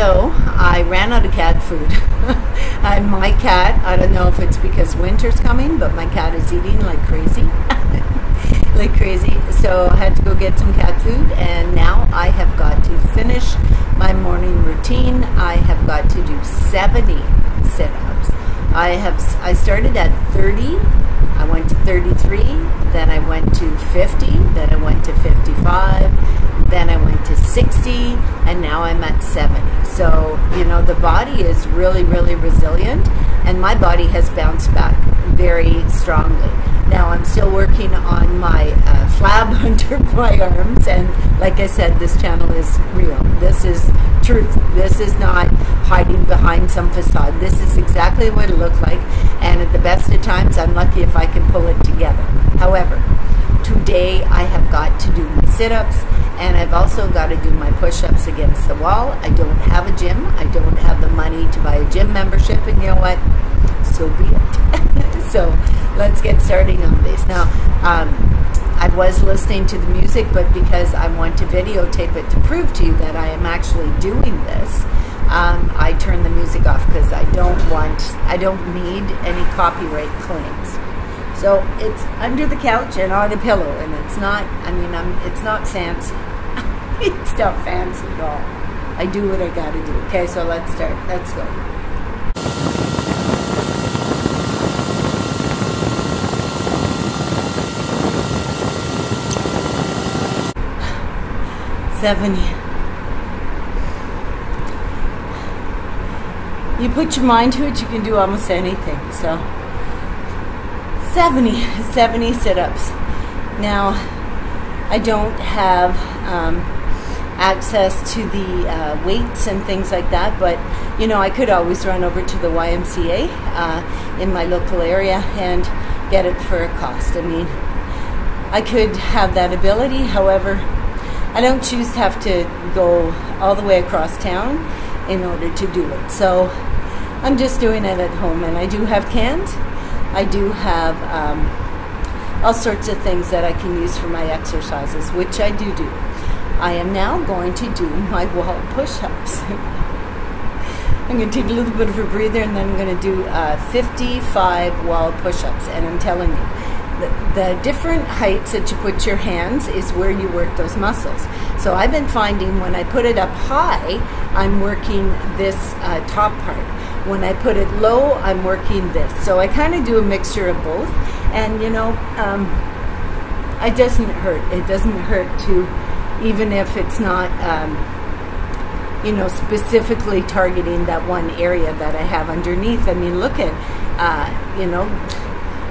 So I ran out of cat food. and my cat, I don't know if it's because winter's coming, but my cat is eating like crazy. like crazy. So I had to go get some cat food, and now I have got to finish my morning routine. I have got to do 70 sit ups. I have I started at 30 I went to 33 then I went to 50 then I went to 55 then I went to 60 and now I'm at 70 so you know the body is really really resilient and my body has bounced back very strongly. Now I'm still working on my uh, flab under my arms and like I said this channel is real. This is truth. This is not hiding behind some facade. This is exactly what it looked like and at the best of times I'm lucky if I can pull it together. However today I have got to do my sit-ups and I've also got to do my push-ups against the wall. I don't have a gym. I don't have the money to buy a gym membership and you know what? So be it. So let's get starting on this. Now um, I was listening to the music, but because I want to videotape it to prove to you that I am actually doing this, um, I turn the music off because I don't want, I don't need any copyright claims. So it's under the couch and on a pillow, and it's not, I mean, I'm, it's not fancy. It's not fancy at all. I do what I gotta do. Okay, so let's start. Let's go. 70. You put your mind to it, you can do almost anything. So, 70, 70 sit ups. Now, I don't have um, access to the uh, weights and things like that, but you know, I could always run over to the YMCA uh, in my local area and get it for a cost. I mean, I could have that ability, however, I don't choose to have to go all the way across town in order to do it. So I'm just doing it at home, and I do have cans. I do have um, all sorts of things that I can use for my exercises, which I do do. I am now going to do my wall push-ups. I'm going to take a little bit of a breather, and then I'm going to do uh, 55 wall push-ups. And I'm telling you, the, different heights that you put your hands is where you work those muscles. So I've been finding when I put it up high, I'm working this uh, top part. When I put it low, I'm working this. So I kind of do a mixture of both. And you know, um, it doesn't hurt. It doesn't hurt to, even if it's not. Um, you know, specifically targeting that one area that I have underneath. I mean, look at, uh, you know,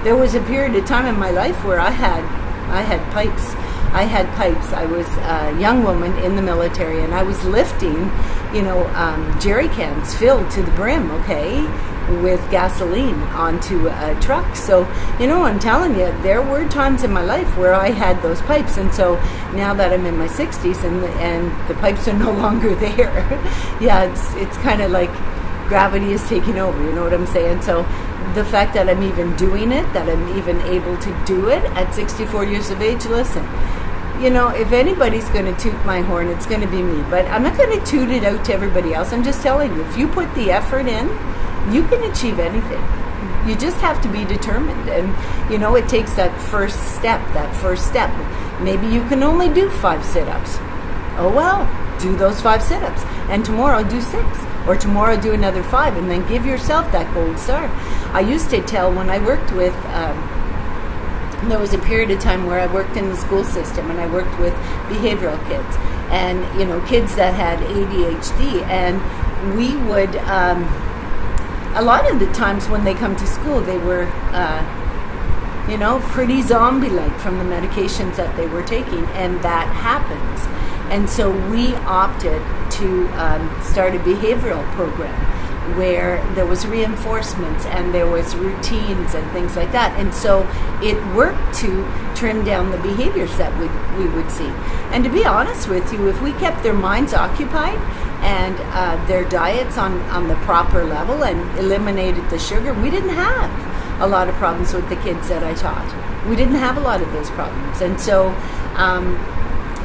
there was a period of time in my life where I had I had pipes. I had pipes. I was a young woman in the military, and I was lifting, you know, um, jerry cans filled to the brim. Okay, with gasoline onto a truck. So, you know, I'm telling you, there were times in my life where I had those pipes, and so now that I'm in my 60s and the, and the pipes are no longer there, yeah, it's it's kind of like gravity is taking over. You know what I'm saying? So the fact that I'm even doing it, that I'm even able to do it at 64 years of age, listen, you know, if anybody's going to toot my horn, it's going to be me. But I'm not going to toot it out to everybody else. I'm just telling you, if you put the effort in, you can achieve anything. You just have to be determined. And, you know, it takes that first step, that first step. Maybe you can only do five sit ups. Oh, well, do those five sit ups. And tomorrow, do six or tomorrow do another five and then give yourself that gold star. I used to tell when I worked with, um, there was a period of time where I worked in the school system and I worked with behavioral kids and, you know, kids that had ADHD. And we would, um, a lot of the times when they come to school, they were, uh, you know, pretty zombie like from the medications that they were taking. And that happens. And so we opted to um, start a behavioral program where there was reinforcements and there was routines and things like that. And so it worked to trim down the behaviors that we, we would see. And to be honest with you, if we kept their minds occupied and uh, their diets on, on the proper level and eliminated the sugar, we didn't have a lot of problems with the kids that I taught. We didn't have a lot of those problems. And so um,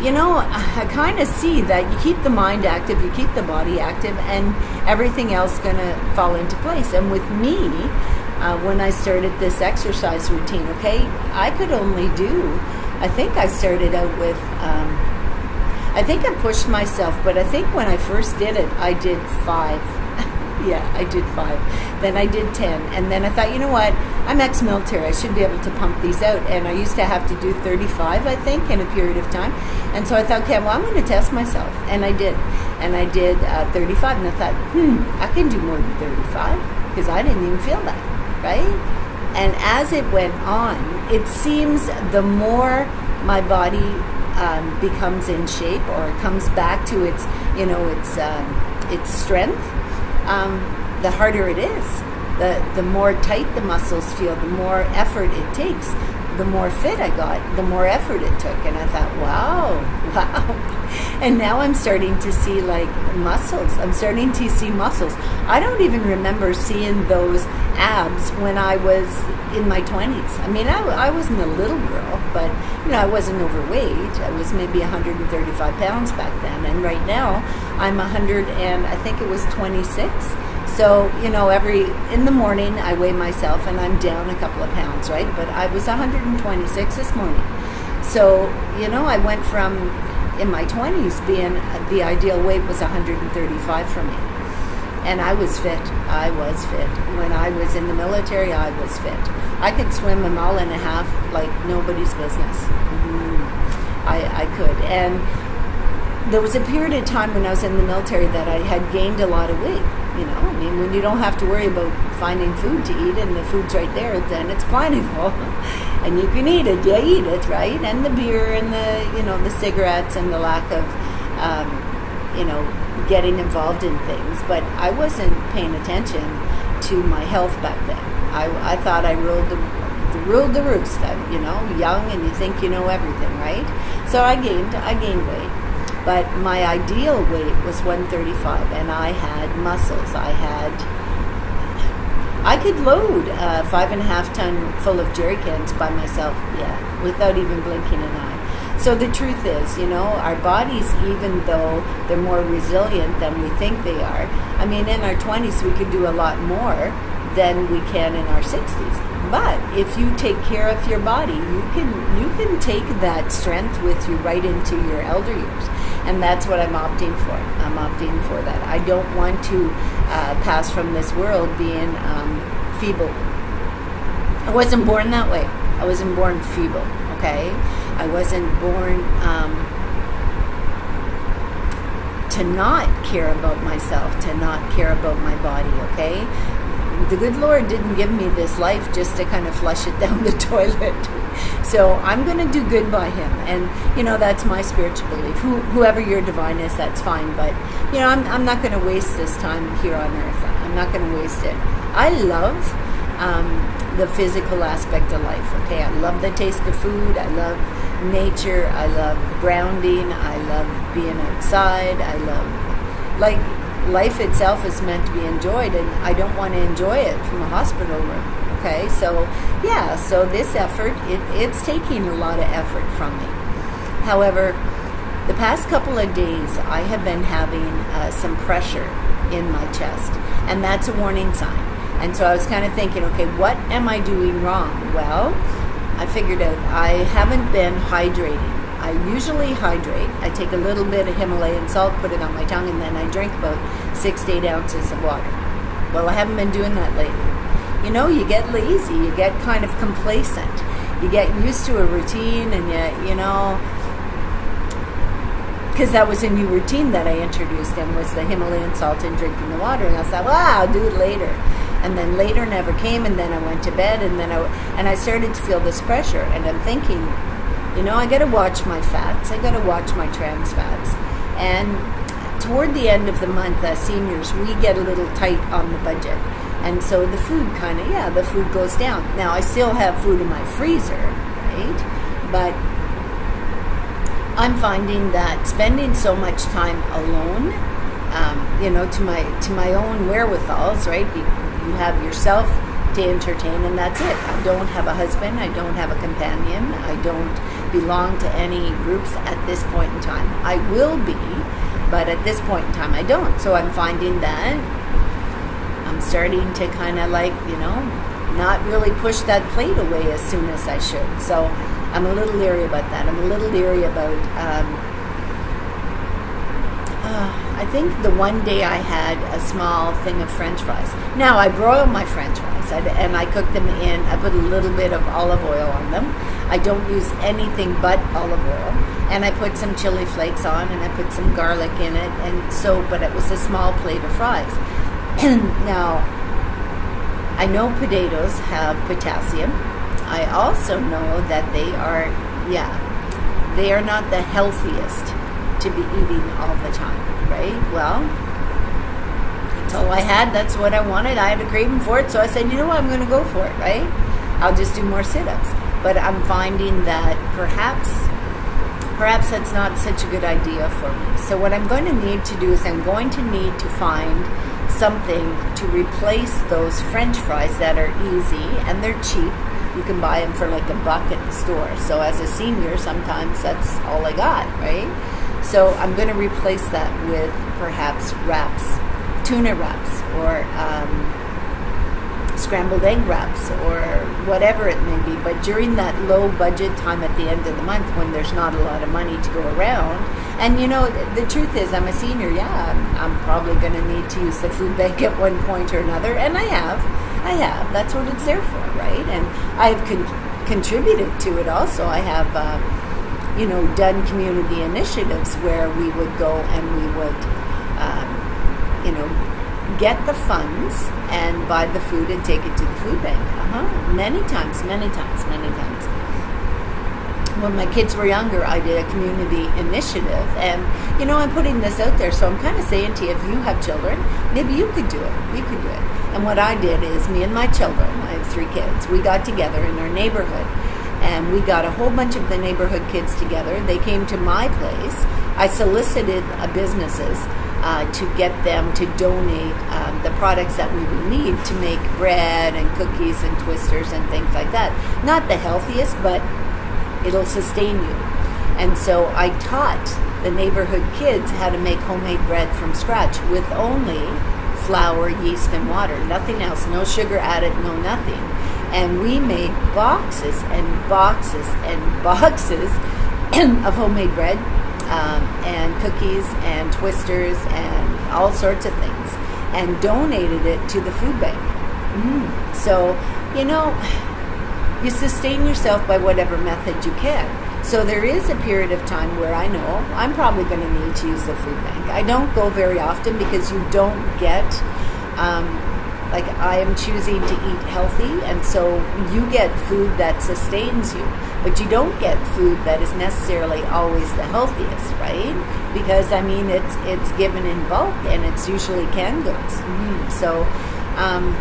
you know, I kind of see that you keep the mind active, you keep the body active, and everything else going to fall into place. And with me, uh, when I started this exercise routine, okay, I could only do, I think I started out with, um, I think I pushed myself, but I think when I first did it, I did five yeah, I did five. Then I did 10. And then I thought, you know what? I'm ex military. I should be able to pump these out. And I used to have to do 35, I think, in a period of time. And so I thought, okay, well, I'm going to test myself. And I did. And I did uh, 35. And I thought, hmm, I can do more than 35 because I didn't even feel that, right? And as it went on, it seems the more my body um, becomes in shape or comes back to its, you know, its um, its strength, um, the harder it is. The, the more tight the muscles feel, the more effort it takes. The more fit I got, the more effort it took. And I thought, wow, wow. And now I'm starting to see like muscles. I'm starting to see muscles. I don't even remember seeing those abs when I was in my 20s. I mean, I, I wasn't a little girl, but you know, I wasn't overweight. I was maybe 135 pounds back then, and right now I'm 100 and I think it was 26. So you know, every in the morning I weigh myself and I'm down a couple of pounds, right? But I was 126 this morning. So you know, I went from in my 20s being the ideal weight was 135 for me and I was fit. I was fit. When I was in the military, I was fit. I could swim a mile and a half like nobody's business. Mm-hmm. I, I could. And there was a period of time when I was in the military that I had gained a lot of weight. You know, I mean, when you don't have to worry about finding food to eat and the food's right there, then it's plentiful. and you can eat it. You eat it, right? And the beer and the, you know, the cigarettes and the lack of, um, you know, getting involved in things, but I wasn't paying attention to my health back then. I, I thought I ruled the, ruled the roost. I, you know, young and you think you know everything, right? So I gained I gained weight, but my ideal weight was 135, and I had muscles. I had I could load a five and a half ton full of jerry cans by myself, yeah, without even blinking an eye. So the truth is, you know, our bodies, even though they're more resilient than we think they are, I mean, in our 20s, we could do a lot more than we can in our 60s. But if you take care of your body, you can you can take that strength with you right into your elder years, and that's what I'm opting for. I'm opting for that. I don't want to uh, pass from this world being um, feeble. I wasn't born that way. I wasn't born feeble. Okay, I wasn't born um, to not care about myself, to not care about my body, okay? The good Lord didn't give me this life just to kind of flush it down the toilet. So I'm going to do good by Him. And, you know, that's my spiritual belief. Who, whoever your divine is, that's fine. But, you know, I'm, I'm not going to waste this time here on earth. I'm not going to waste it. I love um, the physical aspect of life, okay? I love the taste of food. I love nature. I love grounding. I love being outside. I love, like, life itself is meant to be enjoyed, and I don't want to enjoy it from a hospital room. Okay, so yeah, so this effort, it, it's taking a lot of effort from me. However, the past couple of days, I have been having uh, some pressure in my chest, and that's a warning sign. And so I was kind of thinking, okay, what am I doing wrong? Well, I figured out I haven't been hydrating. I usually hydrate. I take a little bit of Himalayan salt, put it on my tongue, and then I drink about six to eight ounces of water. Well, I haven't been doing that lately. You know, you get lazy, you get kind of complacent, you get used to a routine, and you, you know, because that was a new routine that I introduced and was the Himalayan salt and drinking the water. And I thought, well, I'll do it later and then later never came and then I went to bed and then I and I started to feel this pressure and I'm thinking you know I got to watch my fats I got to watch my trans fats. And toward the end of the month as seniors we get a little tight on the budget. And so the food kind of yeah the food goes down. Now I still have food in my freezer right? But I'm finding that spending so much time alone um, you know to my to my own wherewithals right you have yourself to entertain, and that's it. I don't have a husband. I don't have a companion. I don't belong to any groups at this point in time. I will be, but at this point in time, I don't. So I'm finding that I'm starting to kind of like, you know, not really push that plate away as soon as I should. So I'm a little leery about that. I'm a little leery about. Um, I think the one day I had a small thing of French fries. Now I broil my French fries I, and I cook them in. I put a little bit of olive oil on them. I don't use anything but olive oil, and I put some chili flakes on, and I put some garlic in it, and so. But it was a small plate of fries. now I know potatoes have potassium. I also know that they are, yeah, they are not the healthiest to be eating all the time, right? Well, that's all I had. That's what I wanted. I had a craving for it, so I said, you know what, I'm going to go for it, right? I'll just do more sit ups. But I'm finding that perhaps perhaps that's not such a good idea for me. So what I'm going to need to do is I'm going to need to find something to replace those french fries that are easy and they're cheap. You can buy them for like a buck at the store. So as a senior, sometimes that's all I got, right? So I'm going to replace that with perhaps wraps, tuna wraps, or um, scrambled egg wraps, or whatever it may be. But during that low budget time at the end of the month when there's not a lot of money to go around, and you know, the truth is, I'm a senior. Yeah, I'm, I'm probably going to need to use the food bank at one point or another, and I have. I have. That's what it's there for, right? And I've con- contributed to it also. I have, uh, you know, done community initiatives where we would go and we would, um, you know, get the funds and buy the food and take it to the food bank. Uh-huh. Many times, many times, many times when my kids were younger, I did a community initiative. And, you know, I'm putting this out there. So I'm kind of saying to you, if you have children, maybe you could do it. You could do it. And what I did is, me and my children, I have three kids, we got together in our neighborhood. And we got a whole bunch of the neighborhood kids together. They came to my place. I solicited uh, businesses uh, to get them to donate um, the products that we would need to make bread and cookies and twisters and things like that. Not the healthiest, but it'll sustain you. And so I taught the neighborhood kids how to make homemade bread from scratch with only flour, yeast, and water. Nothing else. No sugar added, no nothing. And we made boxes and boxes and boxes of homemade bread um, and cookies and twisters and all sorts of things and donated it to the food bank. Mm. So, you know, you sustain yourself by whatever method you can. So there is a period of time where I know I'm probably going to need to use the food bank. I don't go very often because you don't get, um, like, I am choosing to eat healthy, and so you get food that sustains you, but you don't get food that is necessarily always the healthiest, right? Because I mean, it's it's given in bulk, and it's usually canned goods. Mm-hmm. So. Um,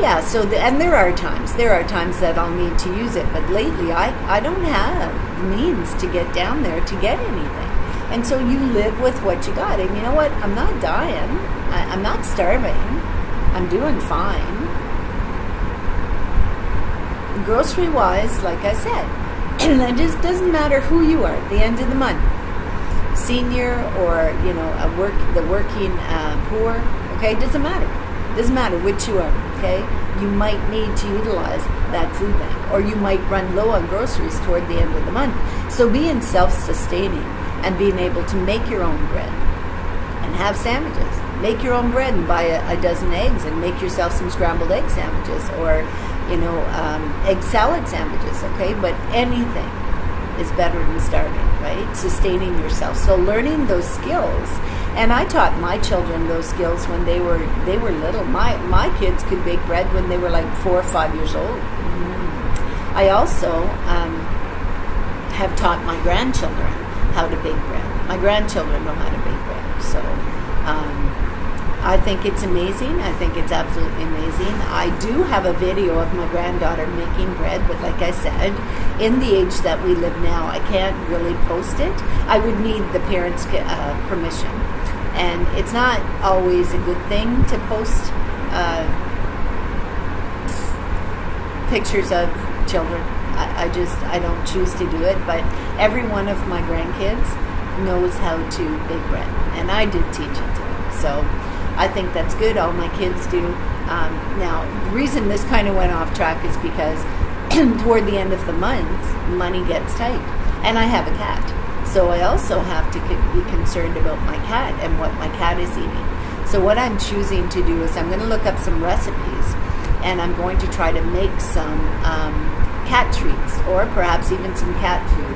yeah, so the, and there are times there are times that I'll need to use it, but lately I I don't have means to get down there to get anything, and so you live with what you got. And you know what? I'm not dying. I, I'm not starving. I'm doing fine. Grocery wise, like I said, it just doesn't matter who you are at the end of the month, senior or you know a work the working uh, poor. Okay, doesn't matter. Doesn't matter which you are okay, you might need to utilize that food bank or you might run low on groceries toward the end of the month. So being self sustaining and being able to make your own bread and have sandwiches. Make your own bread and buy a, a dozen eggs and make yourself some scrambled egg sandwiches or, you know, um, egg salad sandwiches, okay? But anything is better than starving, right? Sustaining yourself. So learning those skills and I taught my children those skills when they were they were little. My my kids could bake bread when they were like four or five years old. Mm-hmm. I also um, have taught my grandchildren how to bake bread. My grandchildren know how to bake I think it's amazing. I think it's absolutely amazing. I do have a video of my granddaughter making bread, but like I said, in the age that we live now, I can't really post it. I would need the parents' uh, permission and it's not always a good thing to post uh, pictures of children. I, I just I don't choose to do it. But every one of my grandkids knows how to bake bread, and I did teach it to them. So I think that's good. All my kids do. Um, now, the reason this kind of went off track is because toward the end of the month, money gets tight, and I have a cat. So I also have to be concerned about my cat and what my cat is eating. So what I'm choosing to do is I'm going to look up some recipes, and I'm going to try to make some um, cat treats, or perhaps even some cat food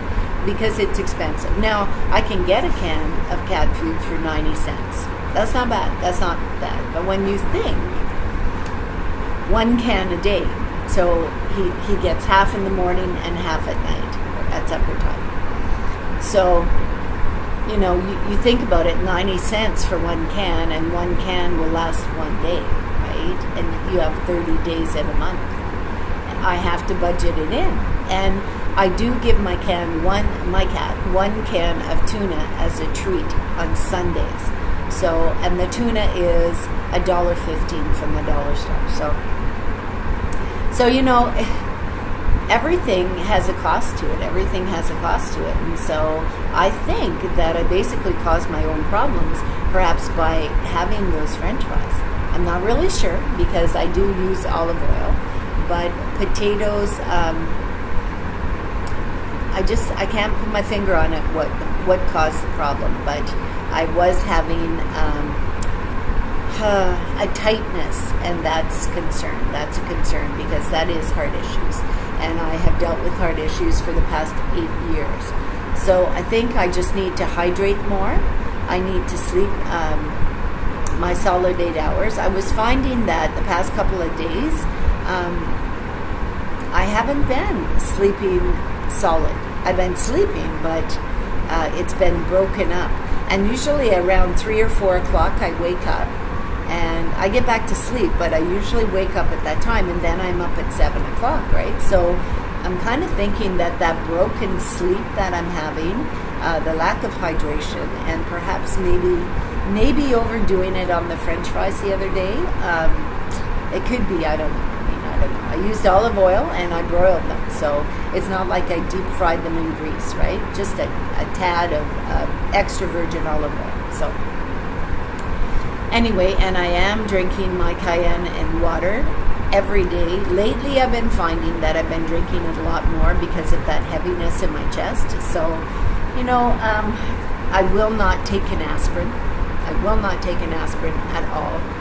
because it's expensive. Now, I can get a can of cat food for 90 cents. That's not bad. That's not bad. But when you think one can a day, so he, he gets half in the morning and half at night at supper time. So, you know, you, you think about it 90 cents for one can, and one can will last one day, right? And you have 30 days in a month. I have to budget it in. And I do give my can one my cat one can of tuna as a treat on Sundays. So and the tuna is a dollar fifteen from the dollar store. So so you know everything has a cost to it. Everything has a cost to it. And so I think that I basically caused my own problems perhaps by having those french fries. I'm not really sure because I do use olive oil, but potatoes um, I just I can't put my finger on it what what caused the problem, but I was having um, uh, a tightness, and that's concern. That's a concern because that is heart issues, and I have dealt with heart issues for the past eight years. So I think I just need to hydrate more. I need to sleep um, my solid eight hours. I was finding that the past couple of days. Um, I haven't been sleeping solid. I've been sleeping, but uh, it's been broken up. And usually around three or four o'clock, I wake up and I get back to sleep, but I usually wake up at that time and then I'm up at seven o'clock, right? So I'm kind of thinking that that broken sleep that I'm having, uh, the lack of hydration, and perhaps maybe maybe overdoing it on the French fries the other day. Um, it could be, I don't know. I used olive oil and I broiled them, so it's not like I deep fried them in grease, right? Just a, a tad of uh, extra virgin olive oil. So anyway, and I am drinking my cayenne and water every day. Lately, I've been finding that I've been drinking it a lot more because of that heaviness in my chest. So, you know, um, I will not take an aspirin. I will not take an aspirin at all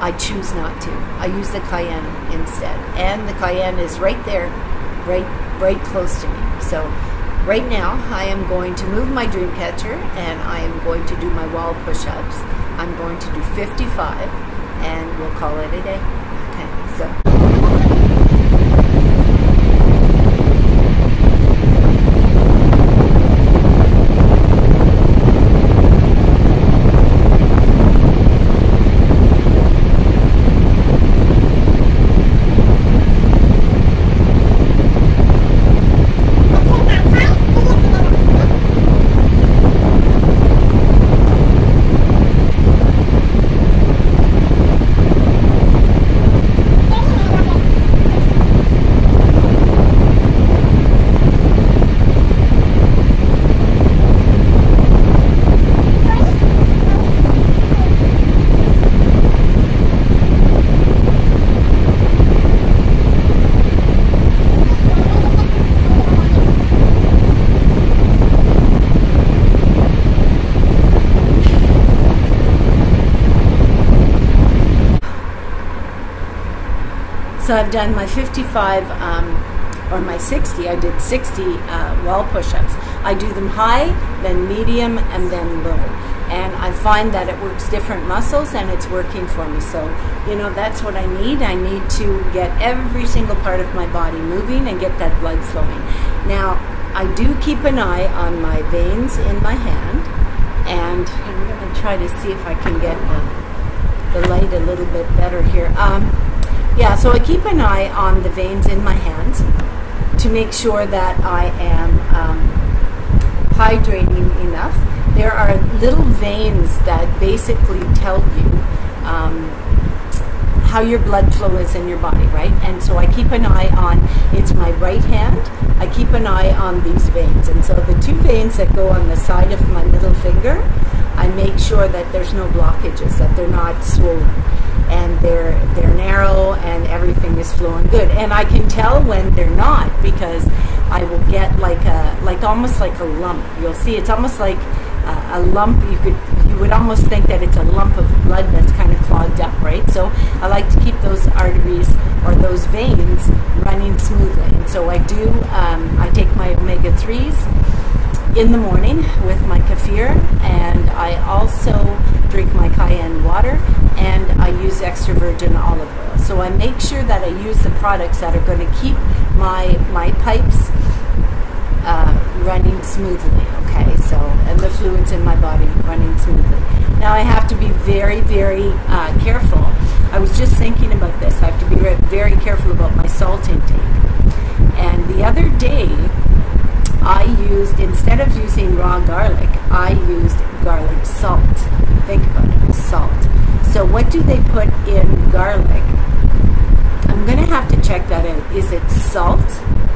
I choose not to. I use the cayenne instead. And the cayenne is right there, right right close to me. So right now I am going to move my dream catcher and I am going to do my wall push-ups. I'm going to do 55 and we'll call it a day. Okay, so So I've done my 55 um, or my 60. I did 60 uh, wall push-ups. I do them high, then medium, and then low. And I find that it works different muscles and it's working for me. So, you know, that's what I need. I need to get every single part of my body moving and get that blood flowing. Now, I do keep an eye on my veins in my hand. And I'm going to try to see if I can get the, light a little bit better here. Um, yeah, so I keep an eye on the veins in my hands to make sure that I am um, hydrating enough. There are little veins that basically tell you um, how your blood flow is in your body, right? And so I keep an eye on it's my right hand. I keep an eye on these veins, and so the two veins that go on the side of my middle finger, I make sure that there's no blockages, that they're not swollen and they're they're narrow and everything is flowing good. And I can tell when they're not because I will get like a like almost like a lump. You'll see it's almost like a, a lump. You could you would almost think that it's a lump of blood that's kind of clogged up, right? So I like to keep those arteries or those veins running smoothly. And so I do. Um, I take my omega threes in the morning with my kefir, and I also drink my cayenne water, and I use extra virgin olive oil. So I make sure that I use the products that are going to keep my my pipes uh, running smoothly. Okay, so and the fluids in my body running smoothly. Now I have to be very, very uh, careful. I was just thinking about this. I have to be very careful about my salt intake. And the other day, I used, instead of using raw garlic, I used garlic salt. Think about it, salt. So what do they put in garlic? I'm going to have to check that out. Is it salt?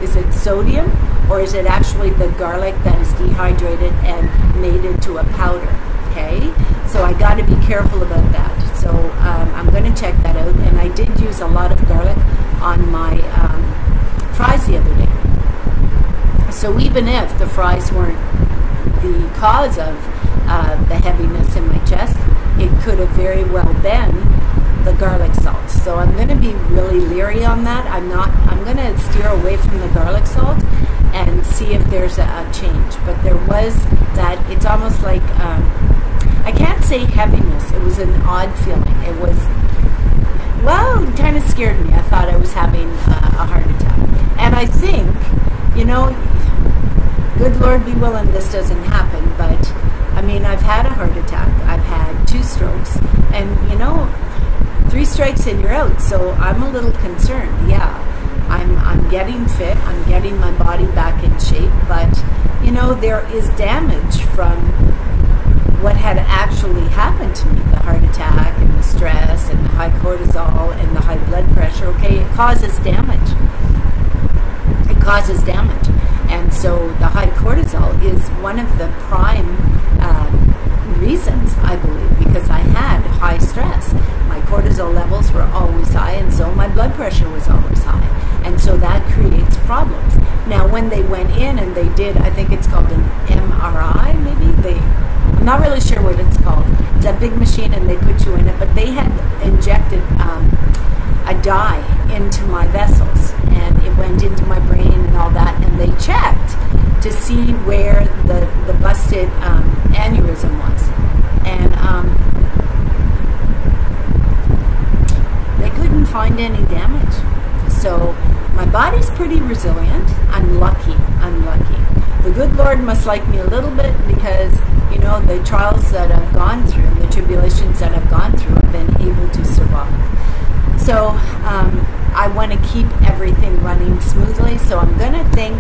Is it sodium? Or is it actually the garlic that is dehydrated and made into a powder? Okay, so I got to be careful about that. So um, I'm going to check that out. And I did use a lot of garlic on my um, fries the other day. So even if the fries weren't the cause of uh, the heaviness in my chest, it could have very well been the garlic salt. So I'm going to be really leery on that. I'm not. I'm going to steer away from the garlic salt and see if there's a, a change. But there was that. It's almost like um, I can't say heaviness. It was an odd feeling. It was well, it kind of scared me. I thought I was having uh, a heart attack, and I think you know good Lord be willing, this doesn't happen. But I mean, I've had a heart attack. I've had two strokes, and you know, three strikes and you're out. So I'm a little concerned. Yeah, I'm I'm getting fit. I'm getting my body back in shape, but you know, there is damage from what had actually happened to me the heart attack and the stress and the high cortisol and the high blood pressure okay it causes damage it causes damage and so the high cortisol is one of the prime uh, reasons, I believe, because I had high stress. My cortisol levels were always high, and so my blood pressure was always high. And so that creates problems. Now, when they went in and they did, I think it's called an MRI, maybe? They, I'm not really sure what it's called. It's a big machine and they put you in it, but they had injected um, a dye into my vessels and it went into my brain and all that and they checked to see where the, the busted um, aneurysm was. And um, they couldn't find any damage. So my body's pretty resilient. I'm lucky. I'm lucky. The good lord must like me a little bit because you know the trials that i've gone through the tribulations that i've gone through i've been able to survive so um, I want to keep everything running smoothly. So I'm going to think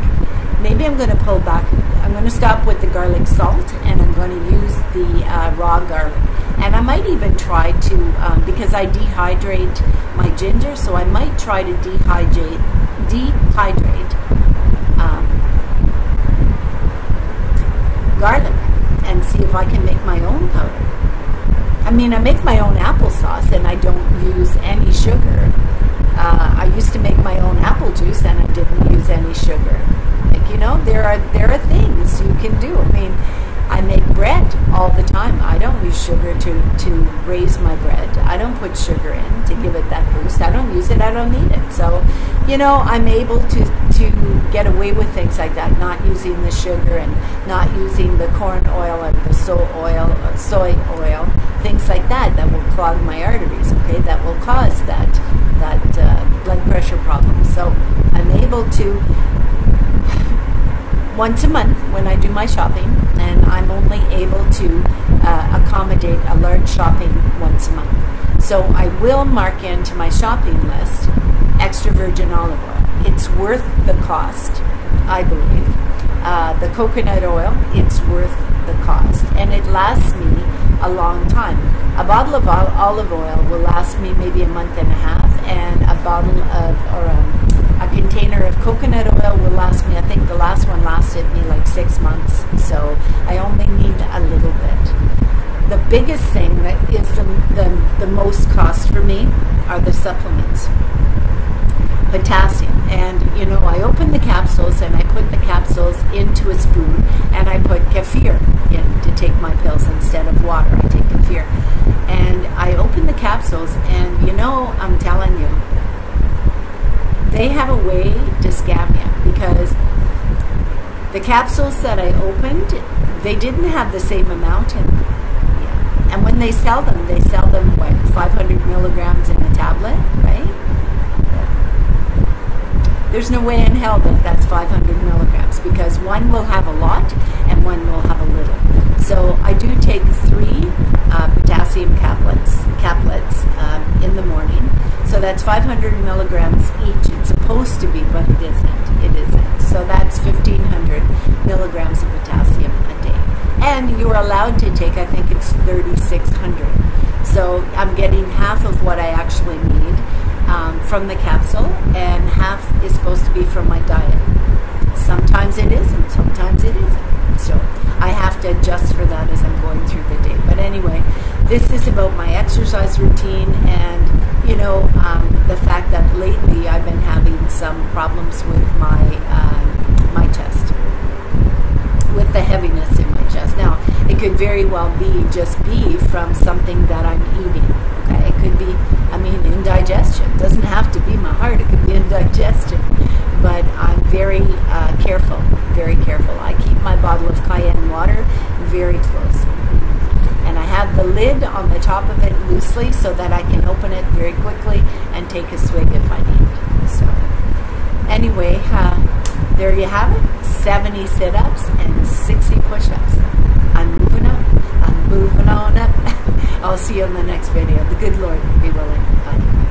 maybe I'm going to pull back. I'm going to stop with the garlic salt and I'm going to use the uh, raw garlic. And I might even try to, um, because I dehydrate my ginger, so I might try to dehydrate, dehydrate um, garlic and see if I can make my own powder. I mean, I make my own applesauce and I don't use any sugar. Uh, I used to make my own apple juice and I didn't use any sugar. Like you know, there are there are things you can do. I mean, I make bread all the time. I don't use sugar to to raise my bread. I don't put sugar in to give it that boost. I don't use it. I don't need it. So, you know, I'm able to to get away with things like that, not using the sugar and not using the corn oil and the soy oil, uh, soy oil, things like that that will clog my arteries. Okay, that will cause that that uh, blood pressure problem. So I'm able to once a month when I do my shopping, and I'm only able to uh, accommodate a large shopping once a month. So I will mark into my shopping list extra virgin olive oil. It's worth the cost, I believe. uh, the coconut oil, it's worth the cost. And it lasts me a long time. A bottle of olive oil will last me maybe a month and a half, and a bottle of, or a, a container of coconut oil will last me, I think the last one lasted me like six months. So I only need a little bit. The biggest thing that is the, the, the most cost for me are the supplements potassium. And you know, I open the capsules and I put the capsules into a spoon and I put kefir in to take my pills instead of water. I take kefir. And I open the capsules and you know, I'm telling you, they have a way to scam you because the capsules that I opened, they didn't have the same amount in them. And when they sell them, they sell them what 500 milligrams in a tablet, right? There's no way in hell that that's 500 milligrams because one will have a lot and one will have a little. So I do take three uh, potassium caplets, caplets um, in the morning. So that's 500 milligrams each. It's supposed to be, but it isn't. It isn't. So that's 1500 milligrams of potassium a day. And you're allowed to take, I think it's 3600. So I'm getting half of what I actually need um, from the capsule, and half is supposed to be from my diet. Sometimes it is, and sometimes it isn't. So I have to adjust for that as I'm going through the day. But anyway, this is about my exercise routine and, you know, um, the fact that lately I've been having some problems with my uh, my chest, with the heaviness in my chest. Now, it could very well be just be from something that I'm eating. Okay, it could be, I mean, indigestion. It doesn't have to be my heart. It could be indigestion. But I'm very uh, careful, very careful. I keep my bottle of cayenne water very close. And I have the lid on the top of it loosely so that I can open it very quickly and take a swig if I need. So, anyway, uh, there you have it 70 sit ups and 60 push ups. I'm moving up. I'm moving on up. I'll see you in the next video. The good Lord be willing. Bye.